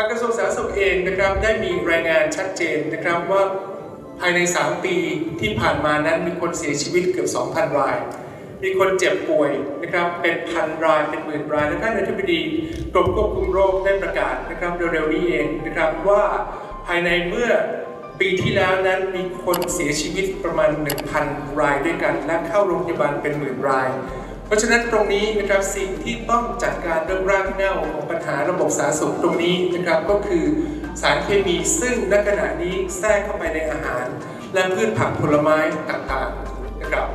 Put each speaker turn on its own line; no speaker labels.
างกระทรวงสาธารณสุขเองนะครับได้มีรายงานชัดเจนนะครับว่าภายใน 3 ปีที่ผ่านมานั้นมีคนเสียชีวิตเกือบ 2,000 ราย มีคนเจ็บป่วยนะครับเป็นพันรายเป็นหมื่นราย และท่านอธิบดีกรมควบคุมโรคได้ประกาศนะครับเร็วๆนี้เองนะครับว่าภายในเมื่อปีที่แล้วนั้นมีคนเสียชีวิตประมาณ 1,000 รายด้วยกัน และเข้าโรงพยาบาลเป็นหมื่นราย เพราะฉะนั้นตรงนี้นะครับสิ่งที่ต้องจัดการเรื่องรากเหง้าของาระบบสาธารณสุขตรงนี้นะครับก็คือสารเคมีซึ่งณขณะนี้แทรกเข้าไปในอาหาร และพืชผักผลไม้ต่างๆนะครับ